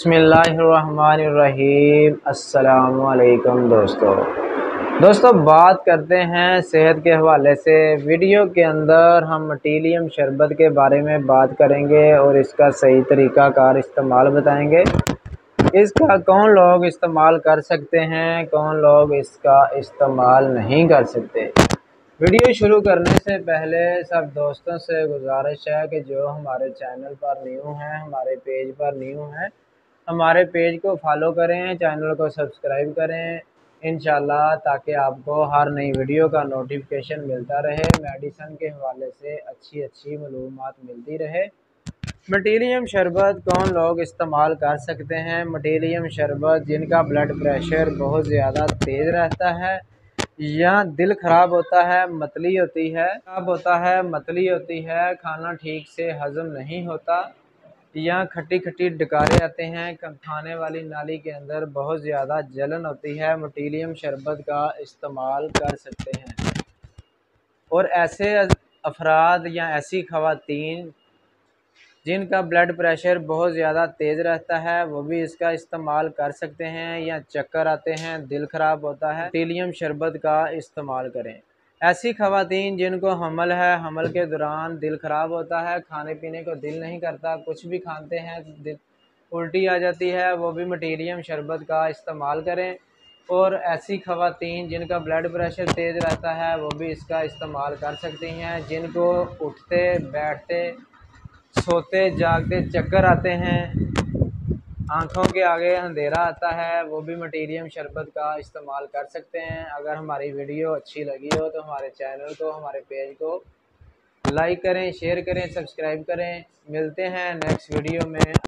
बसमीम दोस्तों। दोस्तों, बात करते हैं सेहत के हवाले से। वीडियो के अंदर हम मटीलियम शरबत के बारे में बात करेंगे और इसका सही तरीका कार इस्तेमाल बताएँगे। इसका कौन लोग इस्तेमाल कर सकते हैं, कौन लोग इसका इस्तेमाल नहीं कर सकते। वीडियो शुरू करने से पहले सब दोस्तों से गुजारिश है कि जो हमारे चैनल पर न्यू हैं, हमारे पेज पर न्यू हैं हमारे पेज को फॉलो करें, चैनल को सब्सक्राइब करें इन ताकि आपको हर नई वीडियो का नोटिफिकेशन मिलता रहे। मेडिसन के हवाले से अच्छी अच्छी मालूम मिलती रहे। मटीरियम शरबत कौन लोग इस्तेमाल कर सकते हैं? मटीरियम शरबत जिनका ब्लड प्रेशर बहुत ज़्यादा तेज़ रहता है, या दिल ख़राब होता है, मतली होती है, ख़राब होता है, मतली होती है, खाना ठीक से हज़म नहीं होता। यहाँ खट्टी खट्टी डकारे आते हैं। खाने वाली नाली के अंदर बहुत ज़्यादा जलन होती है। मटीलियम शरबत का इस्तेमाल कर सकते हैं। और ऐसे अफराद या ऐसी खवातीन जिनका ब्लड प्रेशर बहुत ज़्यादा तेज़ रहता है, वो भी इसका इस्तेमाल कर सकते हैं या चक्कर आते हैं, दिल ख़राब होता है। टीलियम शरबत का इस्तेमाल करें। ऐसी खातन जिनको हमल है, हमल के दौरान दिल ख़राब होता है, खाने पीने को दिल नहीं करता, कुछ भी खाते हैं दिल उल्टी आ जाती है, वो भी मटीरियम शरबत का इस्तेमाल करें। और ऐसी खातन जिनका ब्लड प्रेशर तेज़ रहता है, वो भी इसका इस्तेमाल कर सकती हैं। जिनको उठते, बैठते, सोते, जागते चक्कर आते हैं आँखों के आगे अंधेरा आता है, वो भी मटीरियम शरबत का इस्तेमाल कर सकते हैं। अगर हमारी वीडियो अच्छी लगी हो तो हमारे चैनल को, हमारे पेज को लाइक करें शेयर करें सब्सक्राइब करें। मिलते हैं नेक्स्ट वीडियो में।